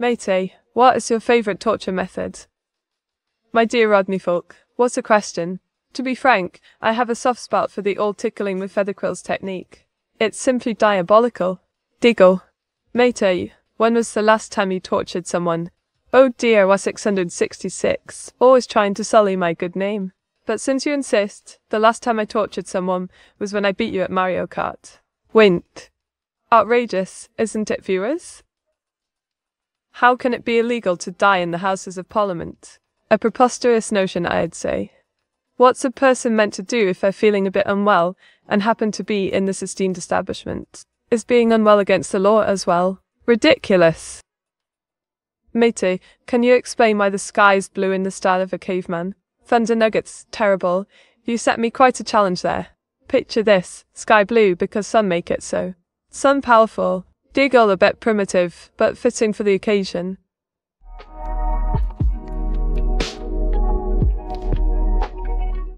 Matey, what is your favourite torture method? My dear Rodney Folk, what a question. To be frank, I have a soft spot for the old tickling with feather quills technique. It's simply diabolical. Diggle. Matey, when was the last time you tortured someone? Oh dear, was 666, always trying to sully my good name. But since you insist, the last time I tortured someone was when I beat you at Mario Kart. Wint. Outrageous, isn't it, viewers? How can it be illegal to die in the Houses of Parliament? A preposterous notion, I'd say. What's a person meant to do if they're feeling a bit unwell and happen to be in this esteemed establishment? Is being unwell against the law as well? Ridiculous! Matey, can you explain why the sky is blue in the style of a caveman? Thunder Nuggets, terrible. You set me quite a challenge there. Picture this, sky blue because sun make it so. Sun powerful, Deagle a bit primitive, but fitting for the occasion.